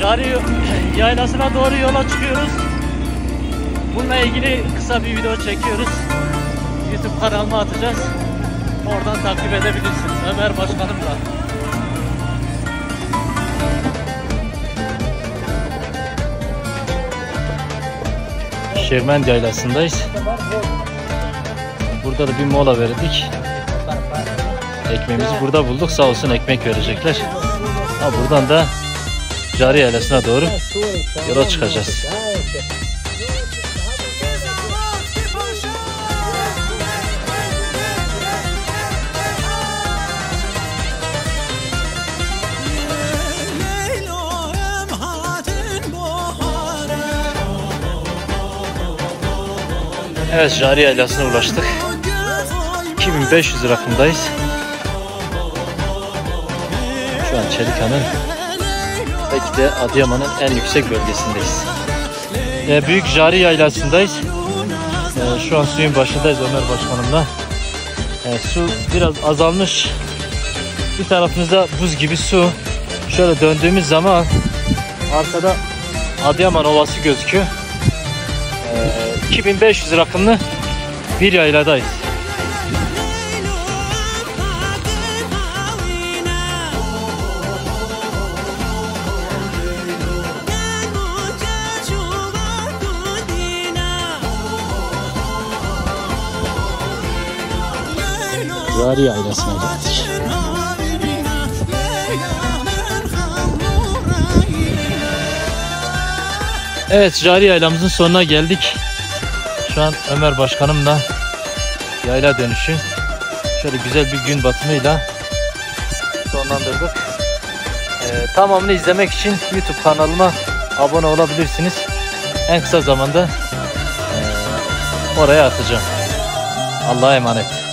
Jari yaylasına doğru yola çıkıyoruz. Bununla ilgili kısa bir video çekiyoruz. YouTube kanalıma atacağız. Oradan takip edebilirsiniz. Ömer Başkanımla. Şirmen Yaylası'ndayız. Burada da bir mola verdik. Ekmeğimizi burada bulduk. Sağ olsun ekmek verecekler. Ha, buradan da Cari Yaylası'na doğru yola çıkacağız. Evet Cari Yaylası'na ulaştık. 2500 rakımdayız. Şu an Çelikan'ın belki de Adıyaman'ın en yüksek bölgesindeyiz. Ee, Büyük Jari Yaylası'ndayız. Ee, şu an suyun başındayız Ömer Başkanımla. Ee, su biraz azalmış. Bir tarafımızda buz gibi su. Şöyle döndüğümüz zaman arkada Adıyaman Ovası gözüküyor. Ee, 2500 rakımlı bir yayladayız. Jari Yaylası'na geldik. Evet Jari Yaylamızın sonuna geldik. Şu an Ömer Başkanımla yayla dönüşü. Şöyle güzel bir gün batımıyla sonlandırdık. Ee, tamamını izlemek için YouTube kanalıma abone olabilirsiniz. En kısa zamanda e, oraya atacağım. Allah'a emanet.